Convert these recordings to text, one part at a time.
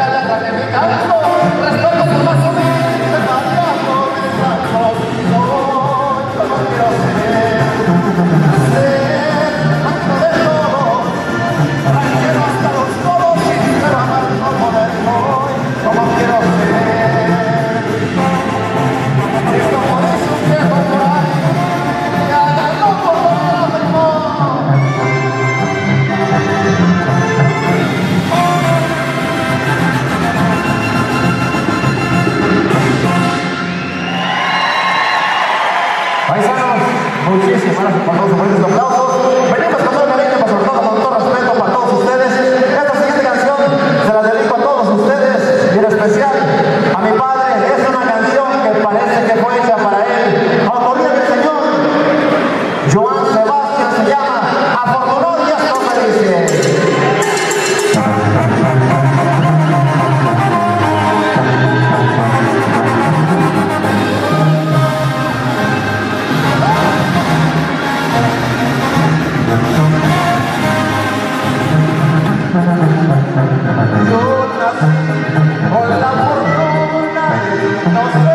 ya, ya, ya, ya, personaje famoso, Mario Capaz, No,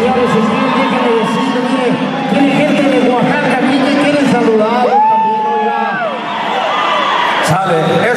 señores, ustedes déjenme tiene gente de Oaxaca aquí que quieren saludar también, oiga. Sale.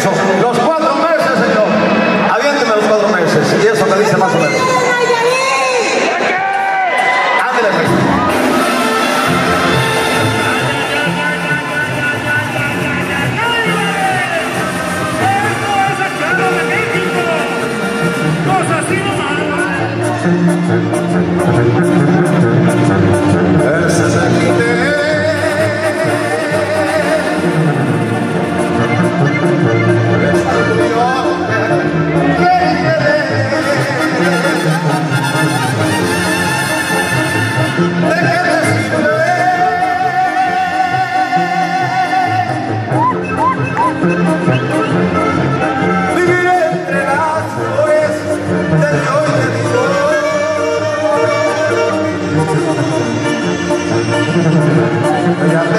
Obrigado.